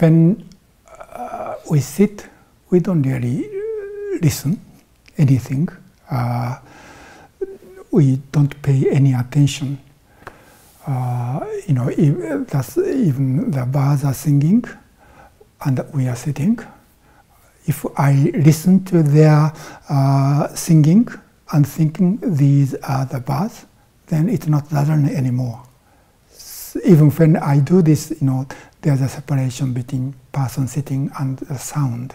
when uh, we sit, we don't really listen anything. Uh, we don't pay any attention. Uh, you know, if, that's even the birds are singing, and we are sitting. If I listen to their uh, singing and thinking these are the birds, then it's not Dharana anymore. Even when I do this, you know, there's a separation between person sitting and the sound.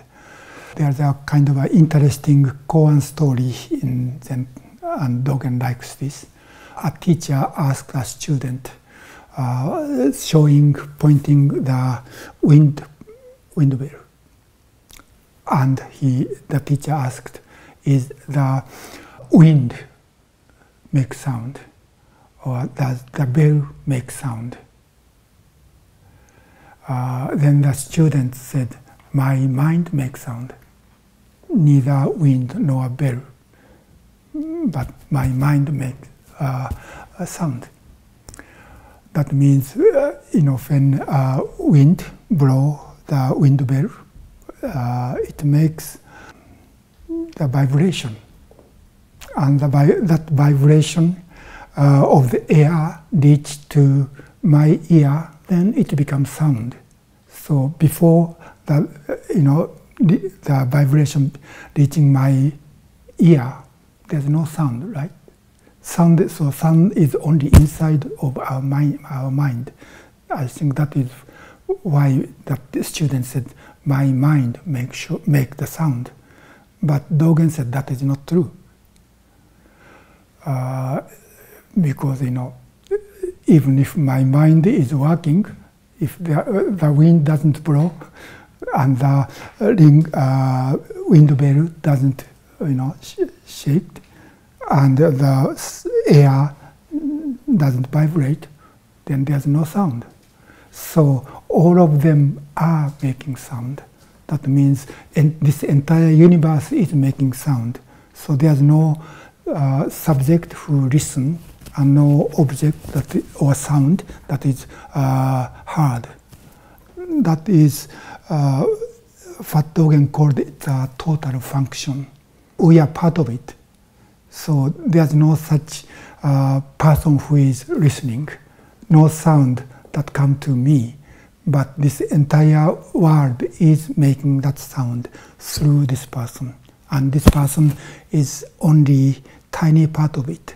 There's a kind of an interesting koan story in Zen, and Dogen likes this. A teacher asked a student, uh, showing, pointing the wind, wind wheel. And he, the teacher asked, is the wind make sound or does the bell make sound? Uh, then the student said, my mind makes sound. Neither wind nor bell, but my mind makes uh, a sound. That means, uh, you know, when uh, wind blow the wind bell, uh, it makes the vibration. And the, that vibration uh, of the air reach to my ear, then it becomes sound. So before the, you know, the, vibration reaching my ear, there's no sound, right? Sound, so sound is only inside of our mind. Our mind. I think that is why that student said, "My mind make sure, make the sound," but Dogen said that is not true. Uh, because you know, even if my mind is working, if the, uh, the wind doesn't blow and the ring uh, wind bell doesn't you know sh shake and the air doesn't vibrate, then there's no sound. So all of them are making sound. That means this entire universe is making sound. So there's no uh, subject who listen and no object that or sound that is uh, heard. That is uh, what Dogen called it the total function. We are part of it. So there's no such uh, person who is listening, no sound that come to me, but this entire world is making that sound through this person, and this person is only tiny part of it.